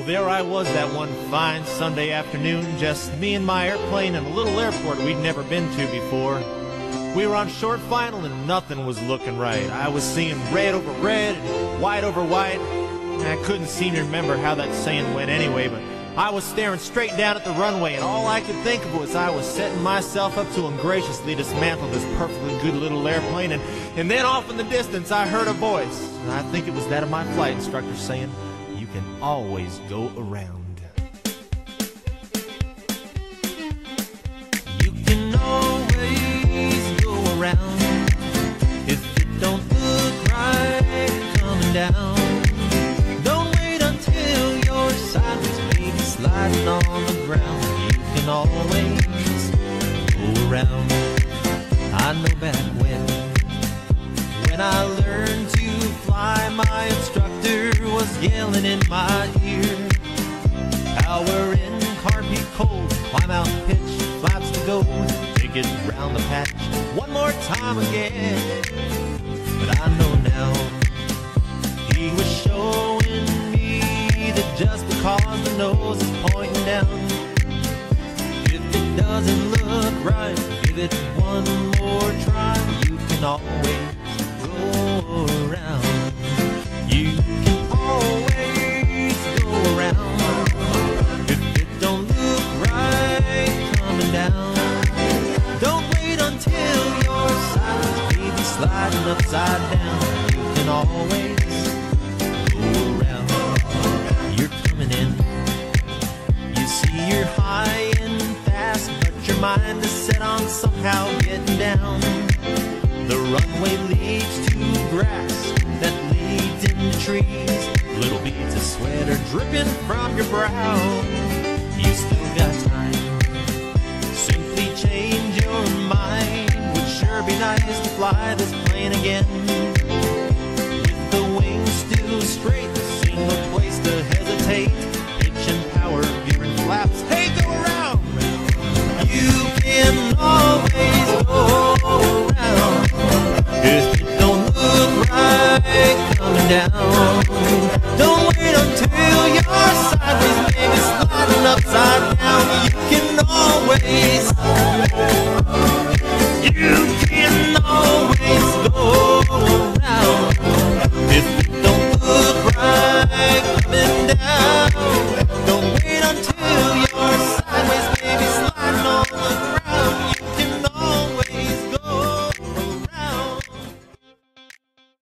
Well, there I was that one fine Sunday afternoon, just me and my airplane in a little airport we'd never been to before. We were on short final and nothing was looking right. I was seeing red over red and white over white. And I couldn't seem to remember how that saying went anyway, but I was staring straight down at the runway, and all I could think of was I was setting myself up to ungraciously dismantle this perfectly good little airplane, and, and then off in the distance I heard a voice. And I think it was that of my flight instructor saying, can always go around. You can always go around if it don't look right coming down. Don't wait until you're sideways, baby, sliding on the ground. You can always go around. I know back when, when I yelling in my ear. Power in, carb heat cold, climb out, pitch, flaps to go, take it round the patch one more time again. But I know now he was showing me that just because the nose is pointing down, if it doesn't look right, give it one more try. You can always go around. Sliding upside down. You can always go around. You're coming in. You see you're high and fast, but your mind is set on somehow getting down. The runway leads to grass that leads into trees. Little beads of sweat are dripping from your brow. You still got nice to fly this plane again. With the wings still straight, single place to hesitate. Pitch and power, gearing flaps. Hey, go around! You can always go around. If it don't look right coming down,